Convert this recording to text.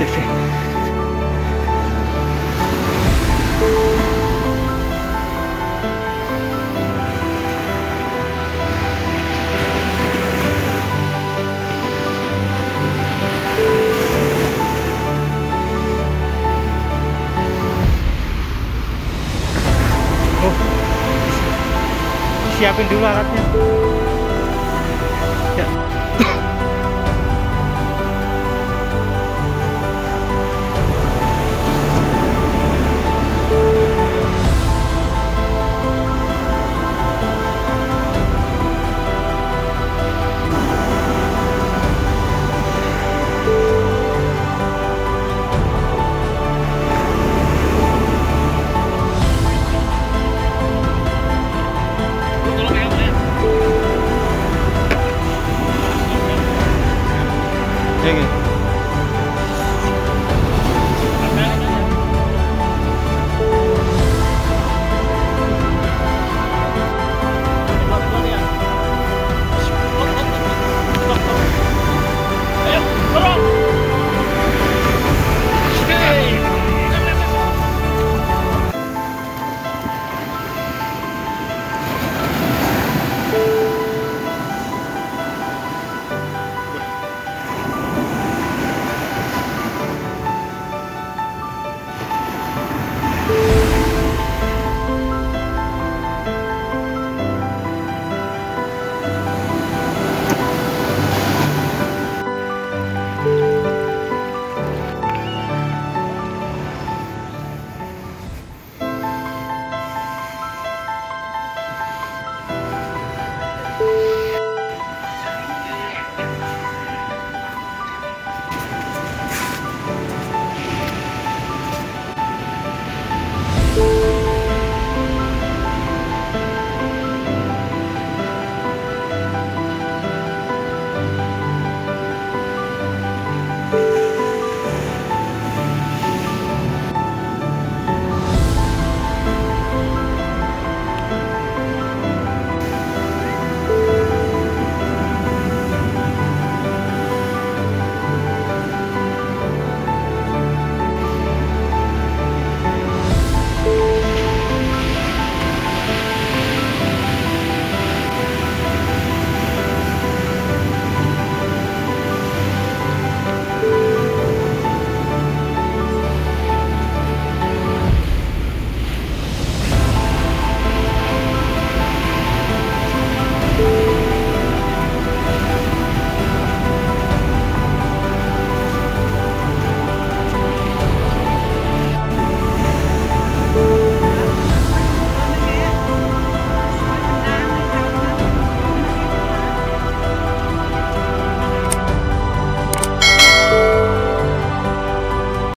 Sisi. Oh. Siapin dulu alatnya. digging.